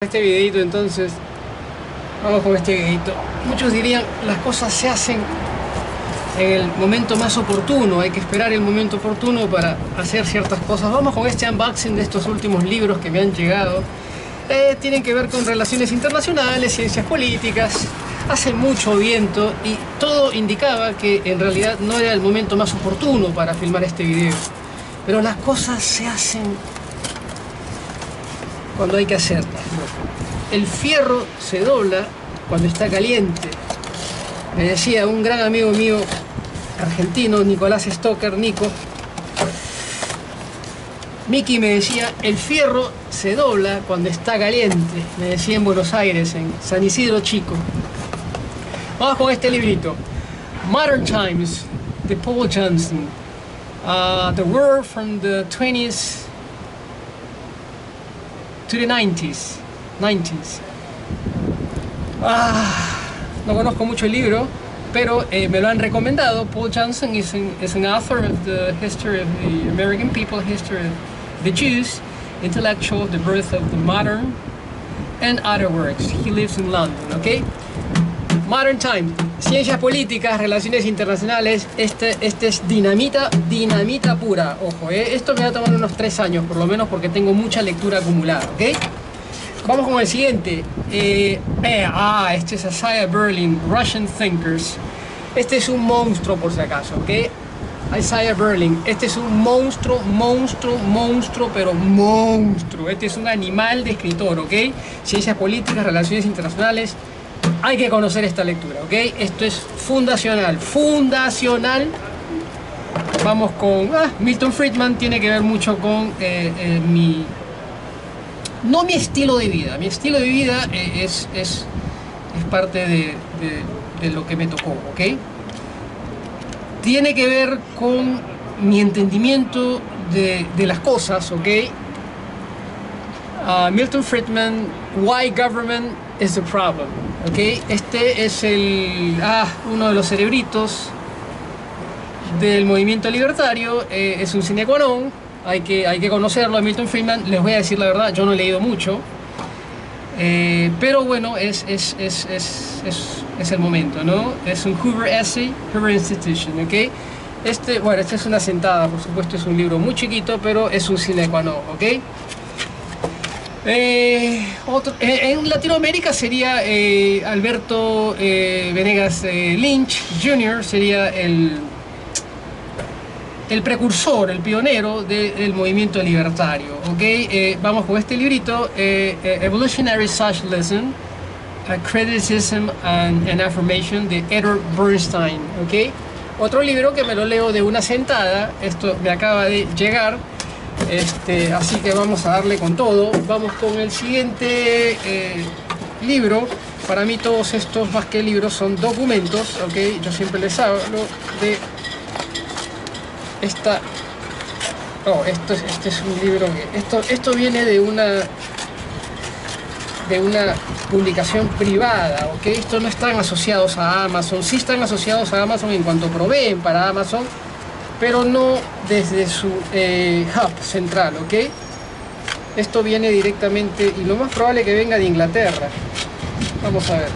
Este videito entonces, vamos con este videito. Muchos dirían, las cosas se hacen en el momento más oportuno, hay que esperar el momento oportuno para hacer ciertas cosas. Vamos con este unboxing de estos últimos libros que me han llegado. Eh, tienen que ver con relaciones internacionales, ciencias políticas. Hace mucho viento y todo indicaba que en realidad no era el momento más oportuno para filmar este video. Pero las cosas se hacen cuando hay que hacerlas. El fierro se dobla cuando está caliente. Me decía un gran amigo mío argentino, Nicolás Stoker, Nico. Miki me decía, el fierro se dobla cuando está caliente. Me decía en Buenos Aires, en San Isidro Chico. Vamos con este librito. Modern Times, de Paul Johnson. Uh, the World from the 20s to the 90s. 90s. Ah, no conozco mucho el libro, pero eh, me lo han recomendado. Paul Johnson is an, is an author of the history of the American people, history of the Jews, intellectual, the birth of the modern, and other works. He lives in London, okay? Modern Times, ciencias políticas, relaciones internacionales, este, este es dinamita, dinamita pura, ojo, eh. esto me va a tomar unos tres años por lo menos porque tengo mucha lectura acumulada. Vamos con el siguiente, eh, eh, ah, este es Isaiah Berlin, Russian Thinkers, este es un monstruo por si acaso, ¿ok? Isaiah Berlin, este es un monstruo, monstruo, monstruo, pero monstruo, este es un animal de escritor, ¿ok? Ciencias políticas, relaciones internacionales, hay que conocer esta lectura, ¿ok? Esto es fundacional, fundacional. Vamos con ah, Milton Friedman, tiene que ver mucho con eh, eh, mi... No mi estilo de vida, mi estilo de vida eh, es, es, es, parte de, lo que me tocó, ¿ok? Tiene que ver con mi entendimiento de, las cosas, ¿ok? Uh, Milton Friedman, Why Government is the Problem. ¿Okay? Este es el, ah, uno de los cerebritos del movimiento libertario, eh, es un cine hay que, hay que conocerlo, a Milton Friedman, les voy a decir la verdad, yo no he leído mucho, eh, pero bueno, es, es, es, es, el momento, ¿no? Es un Hoover Essay, Hoover Institution, ¿ok? Este, bueno, este es una sentada, por supuesto es un libro muy chiquito, pero es un cine ¿ok? Eh, otro, eh, en Latinoamérica sería eh, Alberto eh, Venegas eh, Lynch Jr., sería el, el precursor, el pionero de, del movimiento libertario. ¿okay? vamos con este librito, Evolutionary Socialism, Criticism and, and, Affirmation de Edward Bernstein. ¿okay? Otro libro que me lo leo de una sentada, esto me acaba de llegar, este, así que vamos a darle con todo. Vamos con el siguiente eh, libro. Para mí todos estos, más que libros, son documentos. ¿ok? Yo siempre les hablo de esta... Oh, esto es, este es un libro que... Esto, esto viene de una de una publicación privada, ¿ok? Esto no están asociados a Amazon, sí están asociados a Amazon en cuanto proveen para Amazon, pero no desde su eh, hub central, ¿ok? Esto viene directamente, y lo más probable que venga de Inglaterra. Vamos a ver.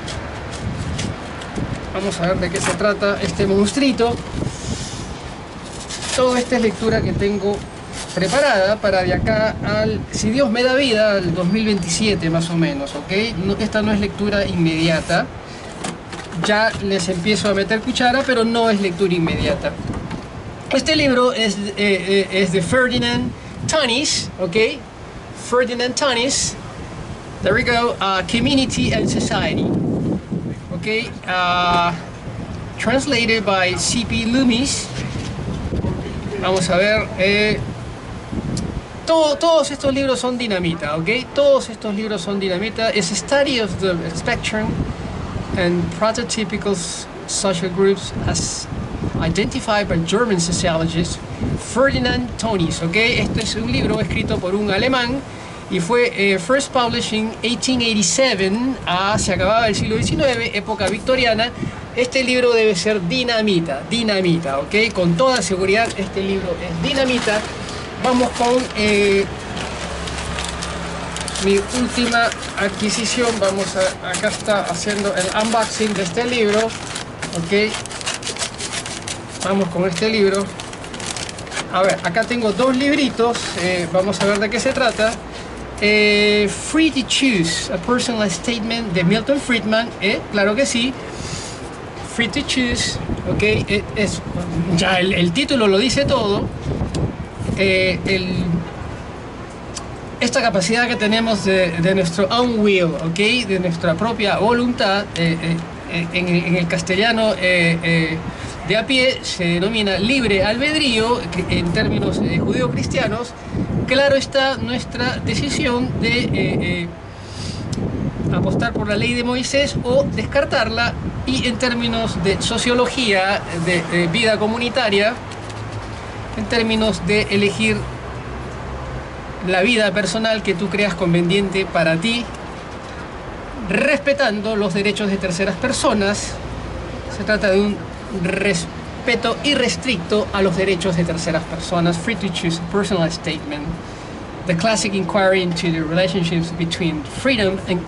Vamos a ver de qué se trata este monstruito. Todo esta es lectura que tengo preparada para de acá al, si Dios me da vida, al 2027 más o menos, ¿ok? esta no es lectura inmediata. Ya les empiezo a meter cuchara, pero no es lectura inmediata. Este libro es, eh, eh, es de Ferdinand Tanis, ¿ok? Ferdinand Tanis. There we go. Uh, Community and Society. Okay. Uh, translated by C.P. Loomis. Vamos a ver. Eh, todo, todos estos libros son dinamita, ¿ok? Todos estos libros son dinamita. Es study of the spectrum and prototypical social groups as identified by German sociologist Ferdinand Tönnies. ¿okay? Este es un libro escrito por un alemán y fue eh, first published in 1887, ah, se acababa el siglo XIX, época victoriana. Este libro debe ser dinamita, dinamita, ¿ok? Con toda seguridad este libro es dinamita. Vamos con... Eh, mi última adquisición. Vamos a, acá está haciendo el unboxing de este libro. Ok. Vamos con este libro. A ver, acá tengo dos libritos. eh, vamos a ver de qué se trata. Eh, Free to Choose, a personal statement de Milton Friedman. eh, claro que sí. Free to Choose, ok. eh, es, ya el, el título lo dice todo. Eh, el- esta capacidad que tenemos de, de nuestro own will, ok, de nuestra propia voluntad, eh, en, en el castellano de a pie se denomina libre albedrío, en términos eh, judío-cristianos, claro está nuestra decisión de eh, eh, apostar por la ley de Moisés o descartarla, y en términos de sociología, de, de vida comunitaria, en términos de elegir la vida personal que tú creas conveniente para ti, respetando los derechos de terceras personas. Se trata de un respeto irrestricto a los derechos de terceras personas. Free to choose a personal statement. The classic inquiry into the relationships between freedom and